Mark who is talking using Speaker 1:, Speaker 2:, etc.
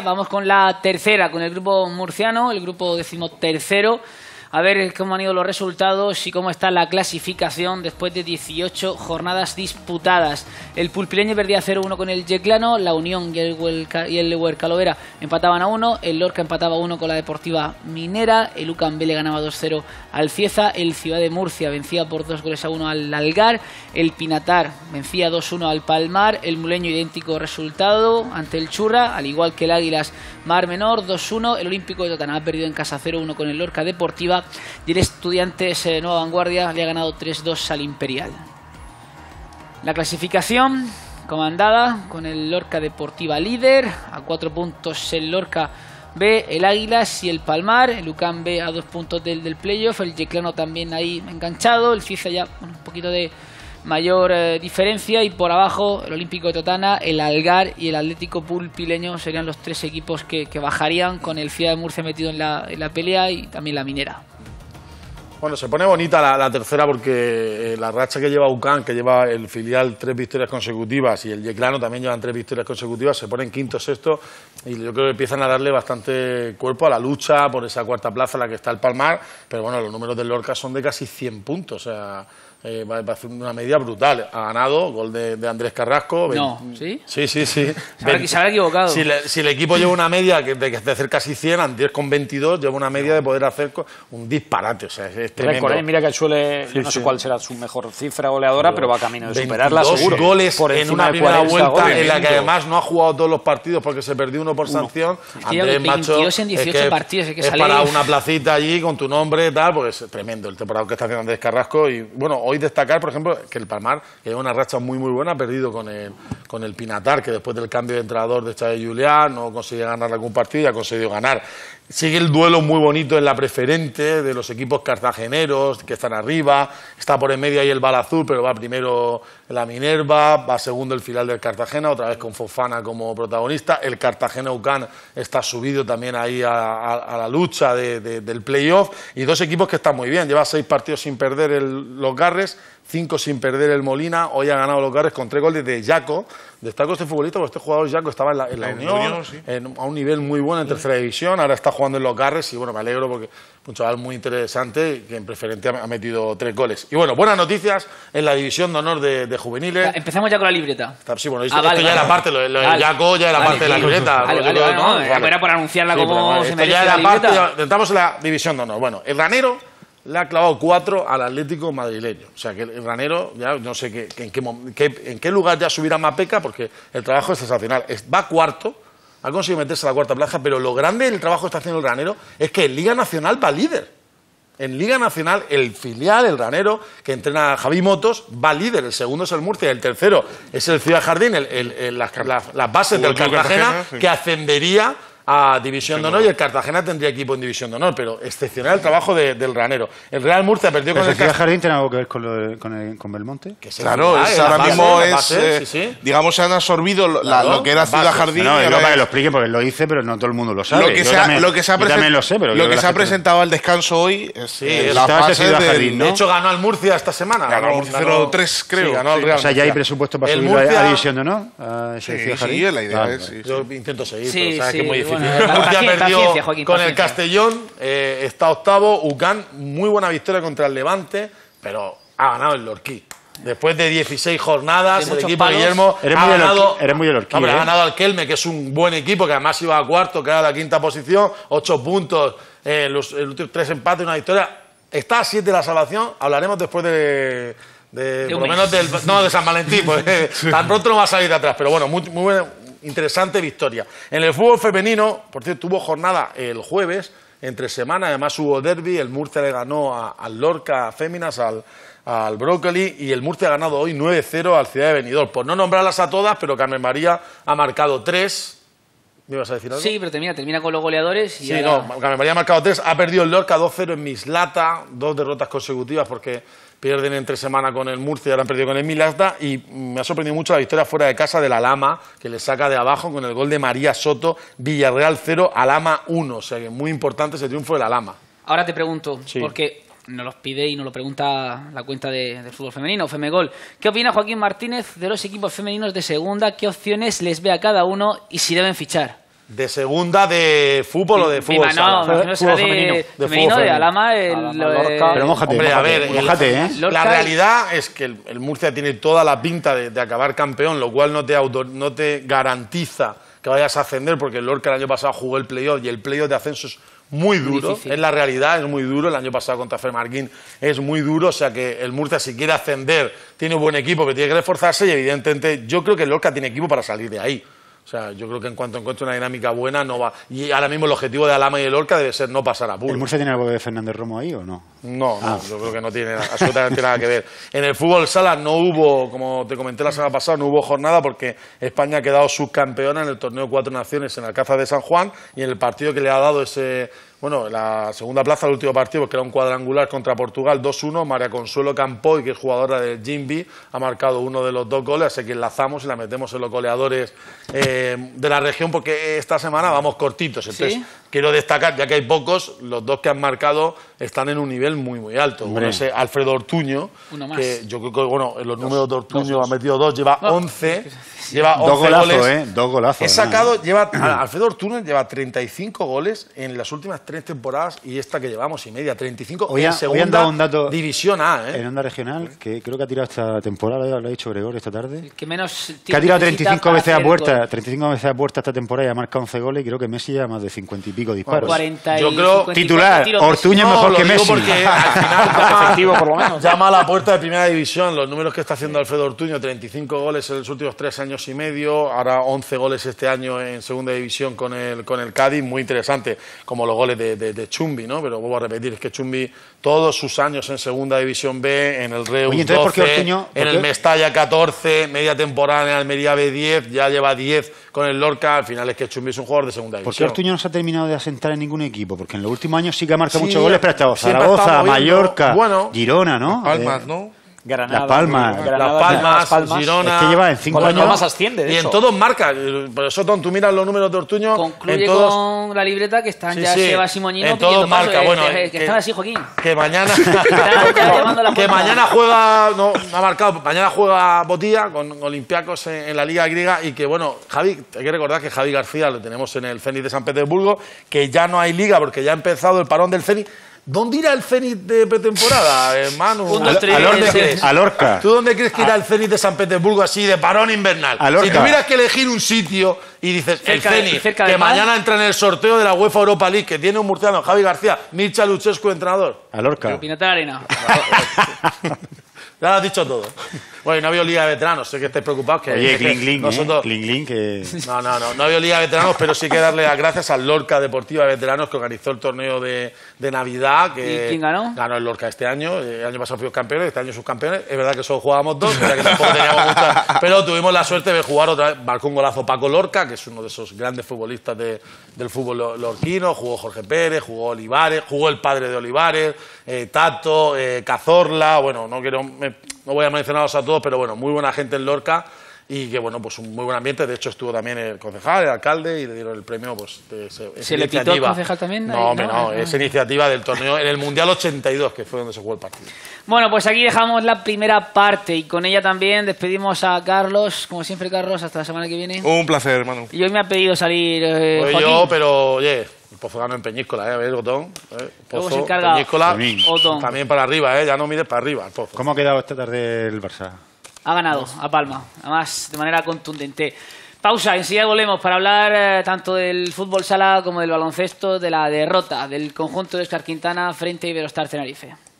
Speaker 1: Vamos con la tercera, con el grupo murciano, el grupo decimotercero. A ver cómo han ido los resultados y cómo está la clasificación después de 18 jornadas disputadas. El Pulpileño perdía 0-1 con el Yeclano, la Unión y el, Huelca, y Huercalovera empataban a 1, el Lorca empataba a 1 con la Deportiva Minera, el UCAM le ganaba 2-0 al Cieza, el Ciudad de Murcia vencía por 2 goles a 1 al Algar, el Pinatar vencía 2-1 al Palmar, el Muleño idéntico resultado ante el Churra, al igual que el Águilas Mar Menor 2-1, el Olímpico de Totana ha perdido en casa 0-1 con el Lorca Deportiva y el Estudiantes eh, Nueva Vanguardia le ha ganado 3-2 al Imperial. La clasificación comandada con el Lorca Deportiva líder, a cuatro puntos el Lorca B, el Águilas y el Palmar, el UCAM B a dos puntos del, del playoff, el Yeclano también ahí enganchado, el FIFA ya un poquito de mayor eh, diferencia y por abajo el Olímpico de Totana, el Algar y el Atlético Pulpileño serían los tres equipos que, que bajarían con el FIA de Murcia metido en la, en la pelea y también la minera.
Speaker 2: Bueno, se pone bonita la, tercera porque eh, la racha que lleva UCAN, que lleva el filial tres victorias consecutivas y el Yeclano también llevan tres victorias consecutivas, se pone en quinto, sexto y yo creo que empiezan a darle bastante cuerpo a la lucha por esa cuarta plaza la que está el Palmar, pero bueno, los números del Lorca son de casi 100 puntos, o sea, eh, va, va a hacer una media brutal. Ha ganado, gol de, de Andrés Carrasco.
Speaker 1: No,
Speaker 2: Vein-
Speaker 1: ¿sí?
Speaker 2: Sí, sí, sí.
Speaker 1: Se habrá- se habrá equivocado.
Speaker 2: Si, le- si el equipo lleva una media que- de, de hacer casi 100, Andrés con 22 lleva una media de poder hacer un disparate, o sea, es, es tremendo.
Speaker 3: Récord, ¿eh? Mira que suele,
Speaker 2: Sí,
Speaker 3: no sé
Speaker 2: sí.
Speaker 3: cuál será su mejor cifra goleadora, pero va camino de superarla
Speaker 2: 22
Speaker 3: seguro.
Speaker 2: goles
Speaker 3: Por
Speaker 2: en una primera
Speaker 3: 40
Speaker 2: vuelta
Speaker 3: goles.
Speaker 2: en la que además no ha jugado todos los partidos porque se perdió uno por sanción.
Speaker 1: que lleva 22 en 18 partidos, hay que
Speaker 2: es para una placita allí con tu nombre y tal, pues es tremendo el temporada que está haciendo Andrés Carrasco. Y bueno, hoy destacar, por ejemplo, que el Palmar, que lleva una racha muy muy buena, ha perdido con el, con el Pinatar, que después del cambio de entrenador de Chávez Julián no consigue ganar algún partido y ha conseguido ganar. Sigue el duelo muy bonito en la preferente de los equipos cartageneros que están arriba. Está por en medio ahí el Bala Azul, pero va primero la Minerva, va segundo el final del Cartagena, otra vez con Fofana como protagonista. El Cartagena Ucán está subido también ahí a, la lucha de- de- del playoff. Y dos equipos que están muy bien. Lleva seis partidos sin perder los Garres, cinco sin perder el Molina. Hoy ha ganado los Garres con tres goles de Jaco. Destaco este futbolista porque este jugador Jaco estaba en la, en la Unión,
Speaker 4: Unión, sí.
Speaker 2: en- a un nivel muy bueno en tercera división. Ahora está jugando en los Garres y bueno, me alegro porque es un chaval muy interesante que en preferente ha metido tres goles. Y bueno, buenas noticias en la división de honor de, de juveniles.
Speaker 1: Empezamos ya con la libreta.
Speaker 2: Está- Sí, bueno, esto,
Speaker 1: Ah, vale,
Speaker 2: esto ya
Speaker 1: vale.
Speaker 2: era parte, lo, de- lo de
Speaker 1: Vale.
Speaker 2: Jaco ya era
Speaker 1: Vale,
Speaker 2: parte de la libreta.
Speaker 1: Vale,
Speaker 2: Porque
Speaker 1: vale,
Speaker 2: todo-
Speaker 1: vale, no,
Speaker 2: Vale.
Speaker 1: era por anunciarla
Speaker 2: Sí,
Speaker 1: como se merece
Speaker 2: ya
Speaker 1: la
Speaker 2: parte, ya- entramos en la división de honor. Bueno, el Ranero le ha clavado cuatro al Atlético madrileño. O sea, que el Ranero, ya no sé qué, en, qué, en lugar ya subirá Mapeca, porque el trabajo es sensacional. Va cuarto, ha conseguido meterse a la cuarta plaza, pero lo grande del trabajo que está haciendo el Ranero es que en Liga Nacional va líder. En Liga Nacional, el filial, el ranero, que entrena a Javi Motos, va líder. El segundo es el Murcia, el tercero es el Ciudad Jardín, el- el- el- las, bases del Cartagena,
Speaker 4: Cartagena, sí.
Speaker 2: que ascendería a División de Honor y el Cartagena tendría equipo en División de Honor, pero excepcional el trabajo de- del ranero. El Real Murcia perdió
Speaker 5: ¿Pero
Speaker 2: con
Speaker 5: el
Speaker 2: el
Speaker 5: Ciudad
Speaker 2: Cartagena.
Speaker 5: Jardín tiene algo que ver con, lo de- con, el- con Belmonte?
Speaker 4: Claro, es, ahora mismo es. eh, Digamos, se han absorbido lo, la-
Speaker 2: Claro,
Speaker 4: lo que era Ciudad. Jardín.
Speaker 5: No, no, para que lo explique, porque lo hice, pero no todo el mundo lo sabe.
Speaker 4: lo que
Speaker 5: Yo
Speaker 4: se ha,
Speaker 5: también-
Speaker 4: lo que se ha
Speaker 5: yo
Speaker 4: presen-
Speaker 5: también lo sé, pero
Speaker 4: lo
Speaker 5: yo
Speaker 4: que
Speaker 5: la
Speaker 4: se ha
Speaker 5: gente no.
Speaker 4: presentado al descanso hoy es eh,
Speaker 2: Sí,
Speaker 4: la fase
Speaker 5: Ciudad
Speaker 4: del-
Speaker 5: Jardín, ¿no?
Speaker 2: De hecho, ganó al Murcia esta semana.
Speaker 4: Ganó al 0-3, creo.
Speaker 2: Ganó al
Speaker 4: Sí.
Speaker 2: Real
Speaker 5: O sea, ya hay
Speaker 2: Murcia.
Speaker 5: presupuesto para
Speaker 2: El
Speaker 5: subirlo a-
Speaker 2: Murcia-
Speaker 5: División de Honor.
Speaker 4: Sí, sí, la idea
Speaker 5: Vale,
Speaker 4: es.
Speaker 2: Yo intento seguir, pero sabes que es muy difícil.
Speaker 1: Bueno,
Speaker 2: el Murcia
Speaker 1: paciencia,
Speaker 2: perdió
Speaker 1: paciencia, Joaquín,
Speaker 2: con el. Castellón, eh, está octavo, Ucán, muy buena victoria contra el Levante, pero ha ganado el Lorquí. Después de 16 jornadas,
Speaker 1: De
Speaker 2: el equipo de
Speaker 1: palos.
Speaker 2: Guillermo
Speaker 5: Eres
Speaker 2: ha
Speaker 5: muy
Speaker 2: ganado,
Speaker 5: eres muy del Orquí,
Speaker 2: Hombre, ha
Speaker 5: ¿eh?
Speaker 2: ganado al Kelme, que es un buen equipo, que además iba a cuarto, que era la quinta posición, 8 puntos, eh, los, los últimos tres empates y una victoria. Está a 7 la salvación, hablaremos después de... de-
Speaker 1: De
Speaker 2: por lo menos del, no, de San Valentín, porque tan pronto no va a salir de atrás, pero bueno, muy, muy buena, interesante victoria. En el fútbol femenino, por cierto, tuvo jornada el jueves, entre semana, además hubo derby, el Murcia le ganó a- al Lorca Féminas, al, al Brócoli, y el Murcia ha ganado hoy 9-0 al Ciudad de Benidorm. Por no nombrarlas a todas, pero Carmen María ha marcado tres. ¿Me ibas a decir algo?
Speaker 1: Sí, pero termina, termina con los goleadores y
Speaker 2: Sí,
Speaker 1: ahora-
Speaker 2: no, Carmen María ha marcado tres, ha perdido el Lorca 2-0 en Mislata, dos derrotas consecutivas porque pierden entre semana con el Murcia y ahora han perdido con el Mislata y me ha sorprendido mucho la victoria fuera de casa de la Lama, que le saca de abajo con el gol de María Soto, Villarreal 0, Alama 1, o sea que muy importante ese triunfo de la Lama.
Speaker 1: Ahora te pregunto,
Speaker 2: Sí.
Speaker 1: porque nos los pide y nos lo pregunta la cuenta de, del fútbol femenino, Femegol. ¿Qué opina Joaquín Martínez de los equipos femeninos de segunda? ¿Qué opciones les ve a cada uno y si deben fichar?
Speaker 2: De segunda de fútbol o de fútbol
Speaker 1: no,
Speaker 2: sala.
Speaker 1: imagino será de,
Speaker 3: femenino.
Speaker 2: De
Speaker 1: femenino,
Speaker 2: fútbol
Speaker 1: de
Speaker 2: femenino.
Speaker 1: Alama, el,
Speaker 3: Alama,
Speaker 1: lo de-
Speaker 3: Lorca.
Speaker 5: Pero mójate,
Speaker 2: Hombre, a
Speaker 5: mójate,
Speaker 2: ver, el-
Speaker 5: ¿eh?
Speaker 2: La realidad es que el, el Murcia tiene toda la pinta de, de acabar campeón, lo cual no te, auto- no te garantiza que vayas a ascender, porque el Lorca el año pasado jugó el playoff y el playoff de ascenso es muy duro,
Speaker 1: difícil.
Speaker 2: es la realidad, es muy duro. El año pasado contra Fermarquín es muy duro, o sea que el Murcia, si quiere ascender, tiene un buen equipo, pero tiene que reforzarse y, evidentemente, yo creo que el Lorca tiene equipo para salir de ahí. O sea, yo creo que en cuanto encuentre una dinámica buena, no va. Y ahora mismo el objetivo de Alama y el Lorca debe ser no pasar a
Speaker 5: ¿El
Speaker 2: Burgos.
Speaker 5: Murcia tiene algo de Fernández Romo ahí o no?
Speaker 2: No, no, yo creo que no tiene absolutamente nada que ver. En el fútbol sala no hubo, como te comenté la semana pasada, no hubo jornada porque España ha quedado subcampeona en el torneo Cuatro Naciones en Alcázar de San Juan y en el partido que le ha dado ese, bueno, la segunda plaza del último partido, que era un cuadrangular contra Portugal 2-1, María Consuelo Campoy, que es jugadora del Jimby, ha marcado uno de los dos goles, así que enlazamos y la metemos en los goleadores eh, de la región porque esta semana vamos cortitos. Entonces,
Speaker 1: ¿Sí?
Speaker 2: quiero destacar, ya que hay pocos, los dos que han marcado están en un nivel muy, muy alto. Uno es eh, Alfredo Ortuño,
Speaker 1: Uno más.
Speaker 2: que yo creo que, bueno, en los números de Ortuño ha metido dos, lleva
Speaker 1: No.
Speaker 2: 11, lleva 11
Speaker 5: Dos golazos,
Speaker 2: goles.
Speaker 5: ¿eh? Dos golazos.
Speaker 2: He sacado, lleva, Alfredo Ortuño lleva 35 goles en las últimas tres temporadas y esta que llevamos y media, 35
Speaker 5: Hoy
Speaker 2: en
Speaker 5: ha- hoy han
Speaker 2: segunda
Speaker 5: dado un dato
Speaker 2: división A, ¿eh?
Speaker 5: En onda regional, que creo que ha tirado esta temporada, lo ha dicho Gregorio esta tarde.
Speaker 1: que menos
Speaker 5: Que ha tirado
Speaker 1: necesita
Speaker 5: 35
Speaker 1: para
Speaker 5: veces a puerta,
Speaker 1: gol.
Speaker 5: 35 veces a puerta esta temporada y ha marcado 11 goles y creo que Messi ya más de 50 y pico disparos.
Speaker 1: 40 y
Speaker 2: Yo creo-
Speaker 1: 54
Speaker 5: Titular, Ortuño
Speaker 2: No,
Speaker 5: mejor
Speaker 2: lo
Speaker 5: que
Speaker 2: digo
Speaker 5: Messi.
Speaker 2: porque al final llama,
Speaker 3: Efectivo, por lo menos.
Speaker 2: llama a la puerta de primera división. Los números que está haciendo Alfredo Ortuño, 35 goles en los últimos tres años y medio, ahora 11 goles este año en segunda división con el, con el Cádiz, muy interesante, como los goles de, de- de Chumbi, ¿no? Pero vuelvo a repetir, es que Chumbi, todos sus años en segunda división B, en el Reus
Speaker 5: Oye, entonces, ¿por qué
Speaker 2: 12,
Speaker 5: Ortuño- por
Speaker 2: en el Mestalla 14, media temporada en Almería B10, ya lleva 10 con el Lorca, al final es que Chumbi es un jugador de segunda
Speaker 5: ¿Por qué
Speaker 2: división.
Speaker 5: Ortuño no se ha terminado de asentar en ningún equipo? Porque en los últimos años sí que ha marcado
Speaker 2: Sí,
Speaker 5: muchos goles, pero ha estado Zaragoza. Mallorca,
Speaker 2: Bueno.
Speaker 5: Girona, ¿no?
Speaker 4: Palmas,
Speaker 5: Eh,
Speaker 4: ¿no?
Speaker 3: Granada,
Speaker 5: Las Palmas.
Speaker 3: Granada,
Speaker 2: Las Palmas,
Speaker 3: Las Palmas.
Speaker 2: Girona.
Speaker 5: Es que lleva en cinco
Speaker 3: Con
Speaker 5: años.
Speaker 3: Palmas asciende, de
Speaker 2: Y
Speaker 3: hecho.
Speaker 2: en todos marca. Por eso, Tom, tú miras los números de Ortuño.
Speaker 1: Concluye
Speaker 2: en todos,
Speaker 1: con la libreta que están
Speaker 2: Sí,
Speaker 1: ya
Speaker 2: sí.
Speaker 1: Seba Simoñino
Speaker 2: En todos marca,
Speaker 1: paso, eh,
Speaker 2: bueno,
Speaker 1: que,
Speaker 2: eh,
Speaker 1: que
Speaker 2: que-
Speaker 1: están así, Joaquín.
Speaker 2: Que mañana.
Speaker 1: La
Speaker 2: que mañana juega. No, no ha marcado. Mañana juega Botilla con Olympiacos en, en la Liga Griega. Y que, bueno, Javi, hay que recordar que Javi García lo tenemos en el Zenit de San Petersburgo. Que ya no hay Liga porque ya ha empezado el parón del Zenit. ¿Dónde irá el Zenit de pretemporada, hermano?
Speaker 1: Un, dos,
Speaker 2: ¿A-
Speaker 1: tres,
Speaker 2: ¿A dónde
Speaker 1: sí.
Speaker 2: crees?
Speaker 5: A Lorca.
Speaker 2: ¿Tú dónde crees que irá el Zenit de San Petersburgo así de parón invernal?
Speaker 5: A Lorca.
Speaker 2: Si tuvieras que elegir un sitio y dices el
Speaker 1: Cerca de-
Speaker 2: Zenit,
Speaker 1: cerca
Speaker 2: que mañana entra en el sorteo de la UEFA Europa League, que tiene un murciano, Javi García, Mircha Luchescu, entrenador.
Speaker 5: A Lorca.
Speaker 1: Pinata la arena.
Speaker 2: Ya lo has dicho todo. Bueno, y no había liga de veteranos, sé que estáis preocupados. Que,
Speaker 5: Oye, Kling, ¿eh?
Speaker 2: nosotros,
Speaker 5: Kling, que...
Speaker 2: No, no, no, no había liga de veteranos, pero sí que darle las gracias al Lorca Deportiva de Veteranos que organizó el torneo de, de Navidad. Que
Speaker 1: ¿Y quién ganó?
Speaker 2: Ganó el Lorca este año. El año pasado fuimos campeones, este año subcampeones. Es verdad que solo jugábamos dos, que tampoco teníamos mucha, pero tuvimos la suerte de jugar otra vez. Marcó un golazo Paco Lorca, que es uno de esos grandes futbolistas de- del fútbol lo- lorquino. Jugó Jorge Pérez, jugó Olivares, jugó el padre de Olivares, eh, Tato, eh, Cazorla. Bueno, no quiero, me- no voy a mencionarlos a todos, pero bueno, muy buena gente en Lorca y que bueno, pues un muy buen ambiente. De hecho, estuvo también el concejal, el alcalde y le dieron el premio pues de ese- esa
Speaker 1: ¿Se le pitó al
Speaker 2: iniciativa.
Speaker 1: concejal también?
Speaker 2: No, hombre,
Speaker 1: ¿no?
Speaker 2: no, esa iniciativa del torneo en el Mundial 82, que fue donde se jugó el partido.
Speaker 1: Bueno, pues aquí dejamos la primera parte y con ella también despedimos a Carlos. Como siempre, Carlos, hasta la semana que viene.
Speaker 4: Un placer, hermano.
Speaker 1: Y hoy me ha pedido salir eh,
Speaker 2: Pues yo, pero oye, el en Peñíscola, ¿eh? A ver, Botón. ¿eh?
Speaker 1: Luego
Speaker 2: Pozo,
Speaker 1: se encarga
Speaker 2: Peñíscola.
Speaker 1: Otón.
Speaker 2: también para arriba, ¿eh? Ya no mires para arriba, el Pozo.
Speaker 5: ¿Cómo ha quedado esta tarde el Barça?
Speaker 1: Ha ganado a Palma, además de manera contundente. Pausa, enseguida volvemos para hablar eh, tanto del fútbol sala como del baloncesto, de la derrota del conjunto de Oscar Quintana frente a Iberostar Tenerife.